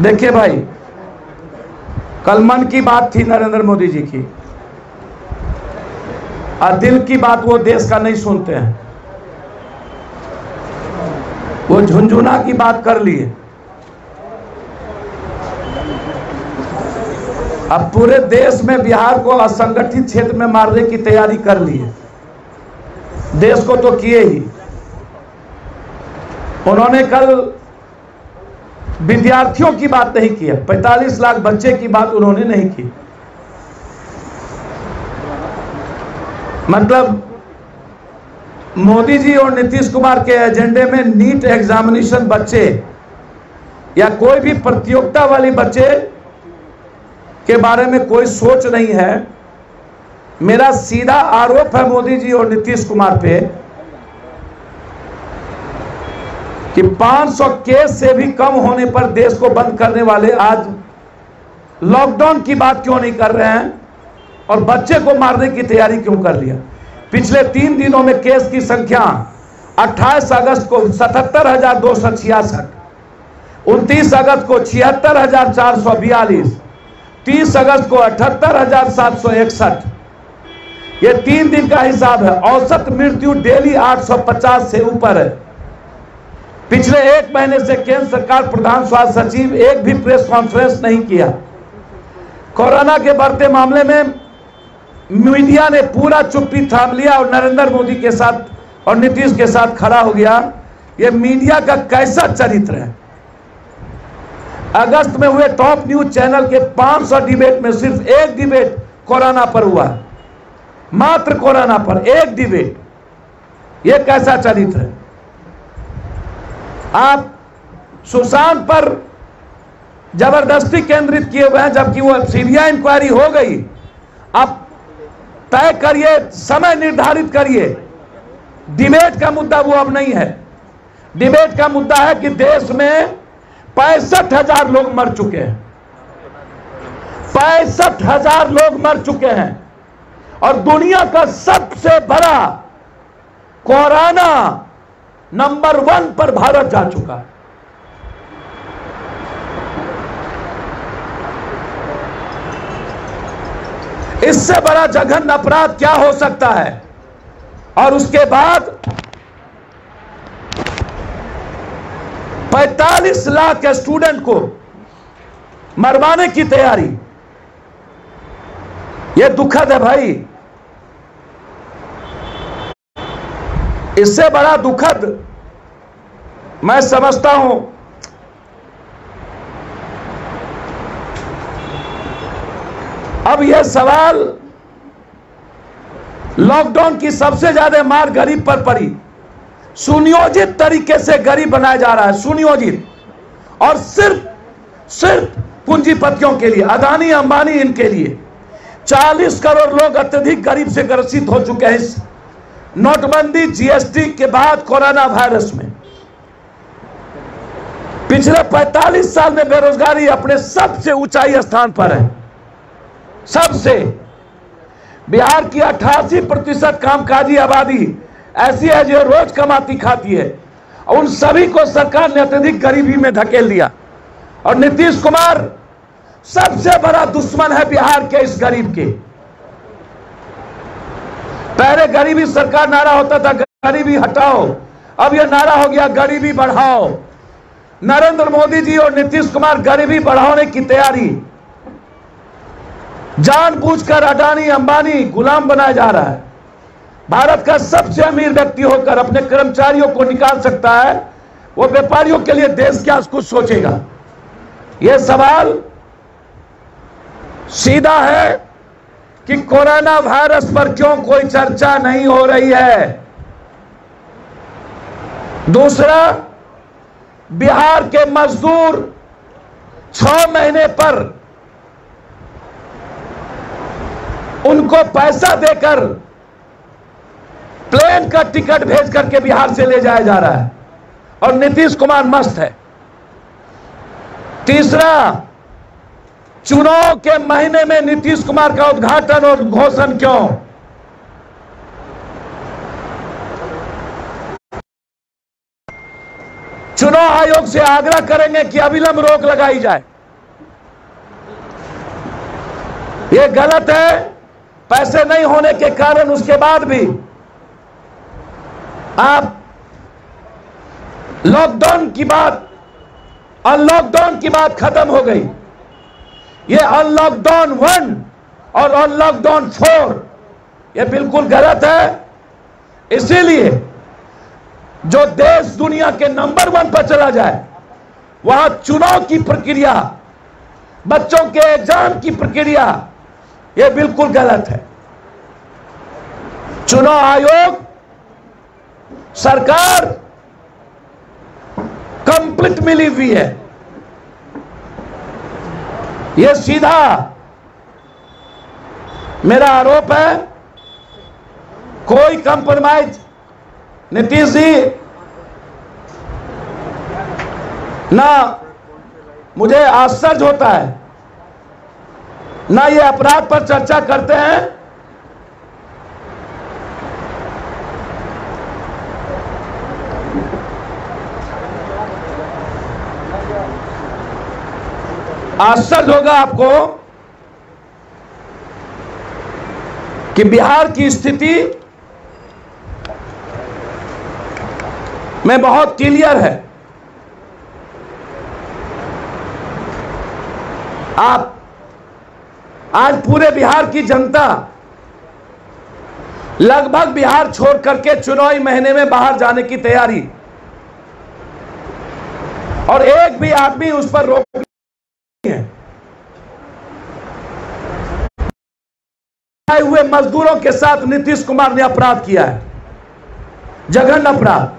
देखिए भाई, कल मन की बात थी नरेंद्र मोदी जी की, और दिल की बात वो देश का नहीं सुनते हैं। वो झुंझुना की बात कर लिए। अब पूरे देश में बिहार को असंगठित क्षेत्र में मारने की तैयारी कर ली है देश को तो किए ही। उन्होंने कल विद्यार्थियों की बात नहीं की है पैंतालीस लाख बच्चे की बात उन्होंने नहीं की। मतलब मोदी जी और नीतीश कुमार के एजेंडे में नीट एग्जामिनेशन बच्चे या कोई भी प्रतियोगिता वाली बच्चे के बारे में कोई सोच नहीं है। मेरा सीधा आरोप है मोदी जी और नीतीश कुमार पे। कि 500 केस से भी कम होने पर देश को बंद करने वाले आज लॉकडाउन की बात क्यों नहीं कर रहे हैं? और बच्चे को मारने की तैयारी क्यों कर लिया? पिछले तीन दिनों में केस की संख्या 28 अगस्त को सतहत्तर हज़ार दो सौ छियासठ, उनतीस अगस्त को छिहत्तर हज़ार चार सौ बयालीस, तीस अगस्त को अठहत्तर हज़ार सात सौ इकसठ। ये तीन दिन का हिसाब है। औसत मृत्यु डेली 850 से ऊपर है। पिछले एक महीने से केंद्र सरकार, प्रधान स्वास्थ्य सचिव एक भी प्रेस कॉन्फ्रेंस नहीं किया। कोरोना के बढ़ते मामले में मीडिया ने पूरा चुप्पी थाम लिया और नरेंद्र मोदी के साथ और नीतीश के साथ खड़ा हो गया। ये मीडिया का कैसा चरित्र है? अगस्त में हुए टॉप न्यूज़ चैनल के 500 डिबेट में सिर्फ़ एक डिबेट कोरोना पर हुआ। मात्र कोरोना पर एक डिबेट। यह कैसा चरित्र है? आप सुशांत पर ज़बरदस्ती केंद्रित किए हुए हैं, जबकि वो सीबीआई इंक्वायरी हो गई। आप तय करिए, समय निर्धारित करिए। डिबेट का मुद्दा वो अब नहीं है। डिबेट का मुद्दा है कि देश में पैंसठ हज़ार लोग मर चुके हैं। पैंसठ हज़ार लोग मर चुके हैं। और दुनिया का सबसे बड़ा कोरोना नंबर वन पर भारत जा चुका है। इससे बड़ा जघन्य अपराध क्या हो सकता है? और उसके बाद 45 लाख के स्टूडेंट को मरवाने की तैयारी। यह दुखद है भाई। इससे बड़ा दुखद मैं समझता हूँ अब यह सवाल लॉकडाउन की सबसे ज़्यादा मार गरीब पर पड़ी। सुनियोजित तरीके से गरीब बनाया जा रहा है, सुनियोजित। और सिर्फ़ सिर्फ़ पूंजीपतियों के लिए, अदानी, अंबानी इनके लिए। 40 करोड़ लोग अत्यधिक गरीब से ग्रसित हो चुके हैं नोटबंदी जीएसटी के बाद कोरोना वायरस में। पिछले 45 साल में बेरोजगारी अपने सबसे ऊंचाई स्थान पर है। सबसे। बिहार की 88 प्रतिशत कामकाजी आबादी ऐसी है जो रोज कमाती खाती है उन सभी को सरकार ने अत्यधिक गरीबी में धकेल दिया। और नीतीश कुमार सबसे बड़ा दुश्मन है बिहार के इस गरीब के। पहले गरीबी सरकार नारा होता था, गरीबी हटाओ। अब यह नारा हो गया, गरीबी बढ़ाओ। नरेंद्र मोदी जी और नीतीश कुमार गरीबी बढ़ाने की तैयारी। जानबूझकर अडानी, अंबानी गुलाम बनाया जा रहा है। भारत का सबसे अमीर व्यक्ति होकर अपने कर्मचारियों को निकाल सकता है। वो व्यापारियों के लिए देश क्या कुछ सोचेगा। यह सवाल सीधा है कि कोरोना वायरस पर क्यों कोई चर्चा नहीं हो रही है? दूसरा, बिहार के मजदूर छह महीने पर उनको पैसा देकर प्लेन का टिकट भेज करके बिहार से ले जाया जा रहा है। और नीतीश कुमार मस्त है। तीसरा चुनाव के महीने में नीतीश कुमार का उद्घाटन और घोषण क्यों? चुनाव आयोग से आग्रह करेंगे कि अविलंब रोक लगाई जाए। ये गलत है। पैसे नहीं होने के कारण उसके बाद भी आप लॉकडाउन की बात अनलॉकडाउन की बात खत्म हो गई। ये अनलॉकडाउन वन और अनलॉकडाउन फोर ये बिल्कुल गलत है। इसीलिए जो देश दुनिया के नंबर वन पर चला जाए, वहाँ चुनाव की प्रक्रिया, बच्चों के एग्ज़ाम की प्रक्रिया यह बिल्कुल गलत है। चुनाव आयोग, सरकार कंप्लीट मिली हुई है। यह सीधा मेरा आरोप है। कोई कंप्रोमाइज नीतीश जी, ना मुझे आश्चर्य होता है, ना ये अपराध पर चर्चा करते हैं। आश्चर्य होगा आपको कि बिहार की स्थिति में बहुत क्लियर है। आप आज पूरे बिहार की जनता लगभग बिहार छोड़ करके चुनावी महीने में बाहर जाने की तैयारी और एक भी आदमी उस पर रोक नहीं है आए हुए मजदूरों के साथ नीतीश कुमार ने अपराध किया है। जघन्य अपराध।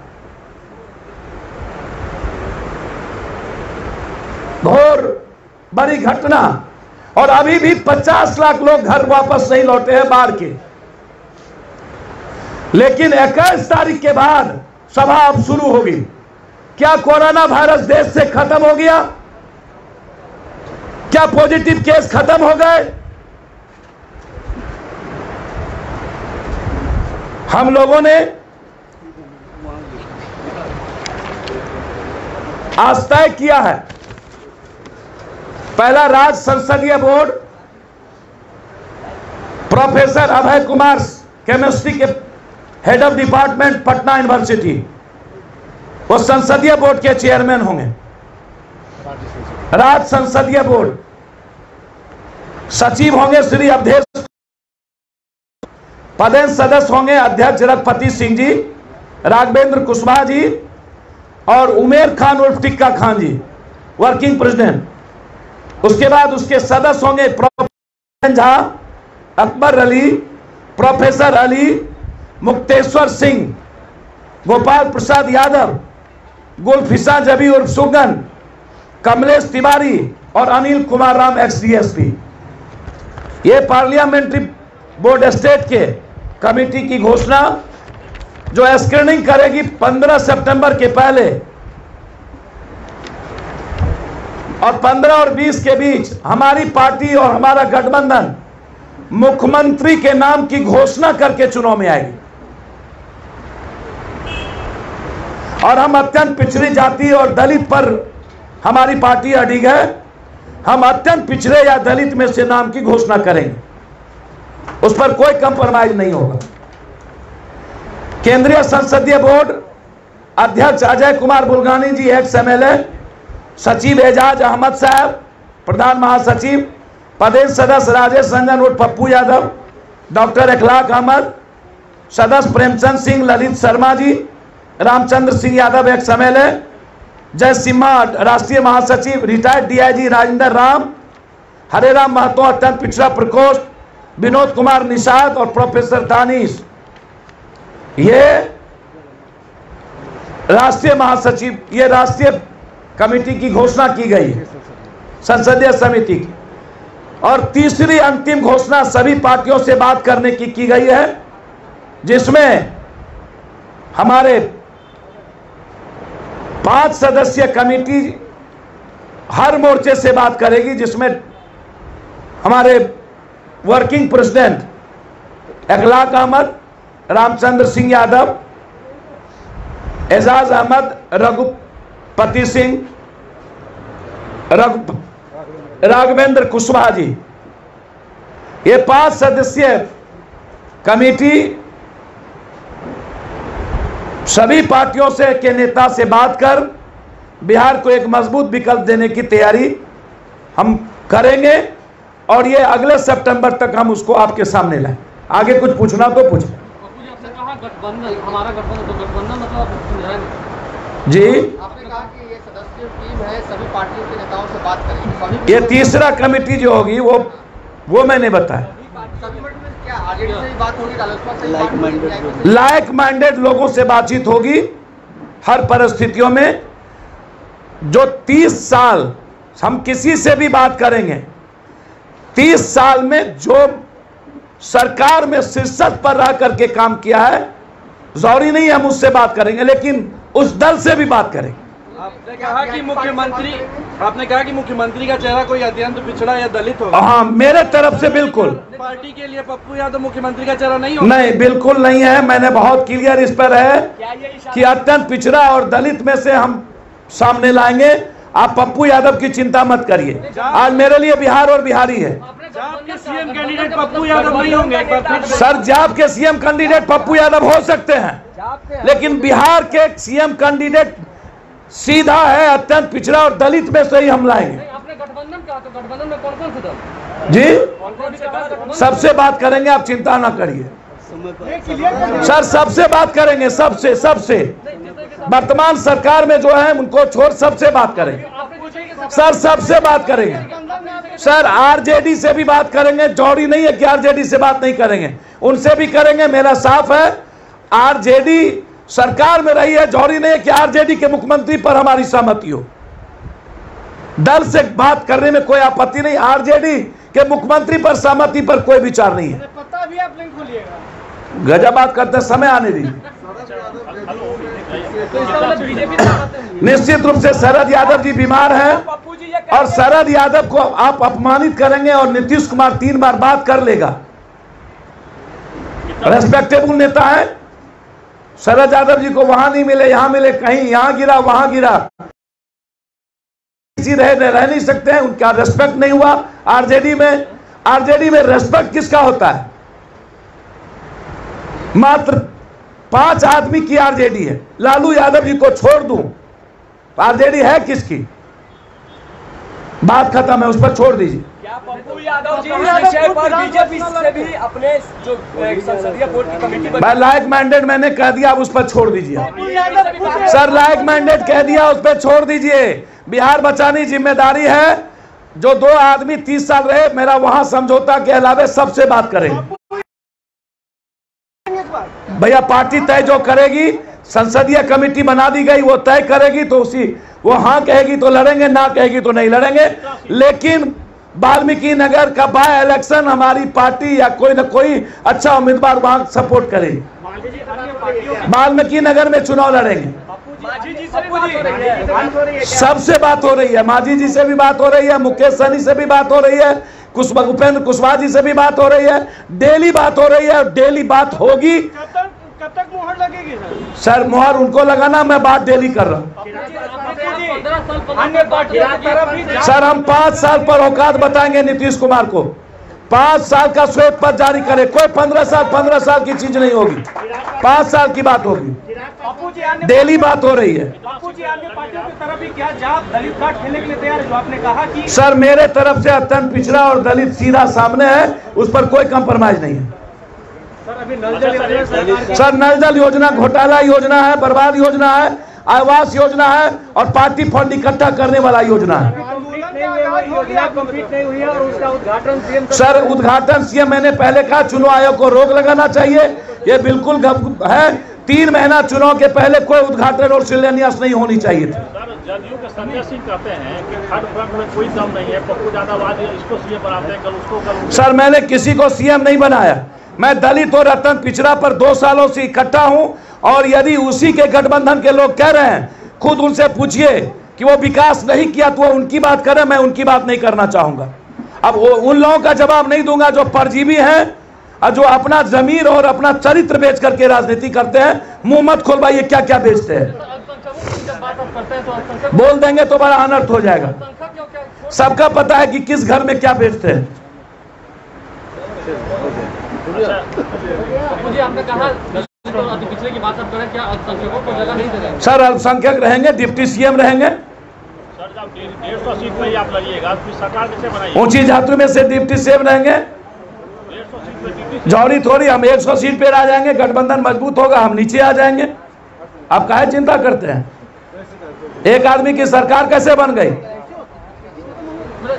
घोर, बड़ी घटना। और अभी भी 50 लाख लोग घर वापस नहीं लौटे हैं बाढ़ के। लेकिन इक्कीस तारीख के बाद सभा अब शुरू होगी क्या कोरोना वायरस देश से खत्म हो गया? क्या पॉजिटिव केस खत्म हो गए? हम लोगों ने आज तय किया है। पहला राज्य संसदीय board, professor Abhay Kumar chemistry के head of department Patna university वो संसदीय बोर्ड के चेयरमैन होंगे। राज्य संसदीय बोर्ड, सचिव होंगे श्री अवधेश पदेन सदस्य होंगे अध्यक्ष रघुपति सिंह जी, राघवेंद्र कुशवाहा जी और उमेर खान उर्फ़ टिक्का खान जी, वर्किंग प्रेसिडेंट। उसके बाद उसके सदस्य होंगे प्रोफेसर झा, अकबर अली, प्रोफेसर अली, मुक्तेश्वर सिंह, गोपाल प्रसाद यादव, गुलफिसा जबी उर्फ़ सुगन, कमलेश तिवारी और अनिल कुमार राम, एक्स डीएसपी ये पार्लियामेंट्री बोर्ड स्टेट के कमेटी की घोषणा, जो स्क्रीनिंग करेगी 15 सितंबर के पहले। और 15 और 20 के बीच हमारी पार्टी और हमारा गठबंधन मुख्यमंत्री के नाम की घोषणा करके चुनाव में आएगी। और हम अत्यंत पिछड़ी जाति और दलित पर हमारी पार्टी अडिग है। हम अत्यंत पिछड़े या दलित में से नाम की घोषणा करेंगे। उस पर कोई कंप्रोमाइज नहीं होगा। केंद्रीय संसदीय बोर्ड अध्यक्ष अजय कुमार बुलगानी जी एक्स एमएलए सचिव एजाज अहमद साहब, प्रधान महासचिव, प्रदेश सदस्य राजेश रंजन उर्फ़ पप्पू यादव, डॉक्टर अखलाक अहमद, सदस्य प्रेमचंद सिंह, ललित शर्मा जी, रामचंद्र सिंह यादव एक्स एमएलए जय सिम्हा राष्ट्रीय महासचिव, रिटायर्ड डीआईजी राजेंद्र राम, हरे राम महतो, अत्यंत पिछड़ा प्रकोष्ठ विनोद कुमार निषाद और प्रोफेसर दानिश। ये राष्ट्रीय महासचिव, ये राष्ट्रीय कमेटी की घोषणा की गई है, संसदीय समिति की। और तीसरी अंतिम घोषणा सभी पार्टियों से बात करने की की गई है, जिसमें हमारे पाँच सदस्यीय कमेटी हर मोर्चे से बात करेगी, जिसमें हमारे वर्किंग प्रेसिडेंट अखलाक अहमद रामचंद्र सिंह यादव एजाज अहमद रघुपति सिंह रघु राघवेंद्र कुशवाहा जी ये पाँच सदस्यीय कमेटी सभी पार्टियों से, के नेता से बात कर, बिहार को एक मज़बूत विकल्प देने की तैयारी हम करेंगे। और ये अगले सितंबर तक हम उसको आपके सामने लाए। आगे कुछ पूछना तो पूछ। जी आपने कहा गठबंधन तो गठबंधन मतलब। जी। आपने कि ये सदस्य टीम है सभी पार्टियों के नेताओं से बात करेंगे। ये तीसरा कमेटी जो होगी वो वो मैंने बताया। लाइक माइंडेड लोगों। से बातचीत होगी हर परिस्थितियों में। जो 30 साल हम किसी से भी बात करेंगे 30 साल में जो सरकार में शीर्षक पर रह करके काम किया है ज़रूरी नहीं हम उससे बात करेंगे लेकिन उस दल से भी बात करेंगे। आपने कहा कि मुख्यमंत्री आपने कहा कि मुख्यमंत्री का चेहरा कोई अत्यंत पिछड़ा या दलित हो? हाँ मेरे तरफ़ से बिल्कुल। पार्टी के लिए पप्पू यादव मुख्यमंत्री का चेहरा नहीं होगा नहीं बिल्कुल नहीं है। मैंने बहुत क्लियर इस पर है कि अत्यंत पिछड़ा और दलित में से हम सामने लाएँगे। आप पप्पू यादव की चिंता मत करिए। आज मेरे लिए बिहार और बिहारी है। सीएम कैंडिडेट पप्पू यादव नहीं होंगे। सर जाप के सीएम कैंडिडेट पप्पू यादव हो सकते हैं। लेकिन बिहार के सीएम कैंडिडेट सीधा है, अत्यंत पिछड़ा और दलित में से ही हम लाएँगे। जी? सबसे बात करेंगे, आप चिंता ना करिए। सर, सबसे बात करेंगे, सबसे सबसे। वर्तमान सरकार में जो है उनको छोड़ सबसे बात करेंगे सर सबसे बात करेंगे। सर आरजेडी से भी बात करेंगे जौड़ी नहीं है कि आरजेडी से बात नहीं करेंगे। उनसे भी करेंगे मेरा साफ़ है। आरजेडी सरकार में रही है जौड़ी नहीं है कि आरजेडी के मुख्यमंत्री पर हमारी सहमति हो। दल से बात करने में कोई आपत्ति नहीं आरजेडी के मुख्यमंत्री पर सहमति पर कोई विचार नहीं है। पता भी आप नहीं खोलिएगा गजब बात करते समय आने दीजिए तो इसका मतलब बीजेपी से बात है। निश्चित रूप से शरद यादव जी बीमार हैं ये और शरद यादव को आप अपमानित करेंगे और नीतीश कुमार तीन बार बात कर लेगा। रेस्पेक्टेबल नेता है। शरद यादव जी को वहाँ नहीं मिले यहाँ मिले कहीं यहाँ गिरा वहाँ गिरा। किसी रह रह नहीं सकते हैं उनका रेस्पेक्ट नहीं हुआ। आरजेडी में आरजेडी में रेस्पेक्ट किसका होता है? मात्र पाँच आदमी की आरजेडी है। लालू यादव जी को छोड़ दूँ। आरजेडी है किसकी? बात खत्म है उस पर छोड़ दीजिए। क्या पप्पू यादव जी विषय पर बीजेपी से भी अपने जो संसदीय बोर्ड की कमेटी मैं लाइक मैंडेट मैंने कह दिया अब उस पर छोड़ दीजिए। सर लाइक मैंडेट कह दिया उस पर छोड़ दीजिए। बिहार बचाने ज़िम्मेदारी है। जो दो आदमी तीस साल रहे मेरा वहाँ समझौता के अलावे सबसे बात करें भैया पार्टी तय जो करेगी, संसदीय कमेटी बना दी गई, वो तय करेगी तो उसी, वो हाँ कहेगी तो लड़ेंगे, ना कहेगी तो नहीं लड़ेंगे। लेकिन वाल्मीकि नगर का बाय इलेक्शन हमारी पार्टी या कोई ना कोई अच्छा उम्मीदवार वहाँ सपोर्ट करेगी। वाल्मीकि नगर में चुनाव लड़ेंगे। सबसे बात हो रही है माझी जी से भी बात हो रही है, मुकेश सहनी से भी बात हो रही है कुछ उपेंद्र कुशवाहा जी से भी बात हो रही है, डेली बात हो रही है डेली बात होगी। कब तक मुहर लगेगी सर? सर मुहर उनको लगाना मैं बात डेली कर रहा हूँ। सर हम पाँच साल पर औकात बताएँगे नीतीश कुमार को। पाँच साल का श्वेत पत्र जारी करे कोई पंद्रह साल पंद्रह साल की चीज़ नहीं होगी। पाँच साल की बात होगी। डेली बात हो रही है। सर मेरे तरफ़ से अत्यंत पिछड़ा और दलित सीधा सामने है उस पर कोई कंप्रोमाइज नहीं है। सर नल जल योजना सरकार सर नल जल योजना घोटाला योजना है बर्बाद योजना है आवास योजना है और पार्टी फंड इकट्ठा करने वाला योजना है। कंप्लीट नहीं हुई योजना कंप्लीट नहीं हुई और उसका उद्घाटन सर उद्घाटन सीएम मैंने पहले कहा चुनाव आयोग को रोक लगाना चाहिए। ये बिल्कुल है। तीन महीना चुनाव के पहले कोई उद्घाटन और शिलान्यास नहीं होनी चाहिए थी। सर जदयू के संजय सिंह कहते हैं कि फ्रंट में कोई दम नहीं है पप्पू यादव इसको सीएम बनाते हैं कल उसको कल सर मैंने किसी को सीएम नहीं बनाया। मैं दलित और रतन पिछड़ा पर दो सालों से इकट्ठा हूँ और यदि उसी के गठबंधन के लोग कह रहे हैं खुद उनसे पूछिए कि वो विकास नहीं किया तो वो उनकी बात करें मैं उनकी बात नहीं करना चाहूँगा। अब वो उन लोगों का जवाब नहीं दूँगा जो परजीवी हैं जो अपना जमीर और अपना चरित्र बेच करके राजनीति करते हैं मुँह मत खोलवाइए क्या क्या बेचते हैं। बोल देंगे तो बड़ा अनर्थ हो जाएगा। सबका पता है कि किस घर में क्या बेचते हैं। आपने कहा दलित और अति पिछड़े की बात आप क्या अल्पसंख्यकों को जगह नहीं दे सर अल्पसंख्यक रहेंगे डिप्टी सीएम रहेंगे। सर डेढ़ डेढ़ सौ सीट पे आप लड़िएगा सरकार कैसे बनाइए? ऊँची जातु में से डिप्टी सीएम रहेंगे। जौहरी थोड़ी हम 100 सीट पर आ जाएँगे गठबंधन मज़बूत होगा हम नीचे आ जाएँगे। आप काहे चिंता करते हैं? एक आदमी की सरकार कैसे बन गई?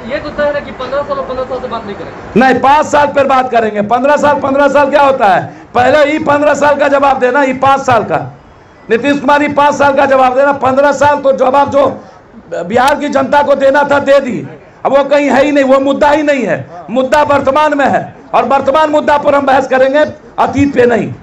ये तो तय है कि पंद्रह साल पंद्रह साल से बात नहीं करें नहीं पाँच साल पर बात करेंगे। पंद्रह साल पंद्रह साल क्या होता है? पहले ही पंद्रह साल का जवाब देना ही पाँच साल का। नीतीश कुमार ही पाँच साल का जवाब देना। पंद्रह साल तो जवाब जो बिहार की जनता को देना था दे दी। अब वो कहीं है ही नहीं वो मुद्दा ही नहीं है। मुद्दा वर्तमान में है। और वर्तमान मुद्दा पर हम बहस करेंगे अतीत पे नहीं।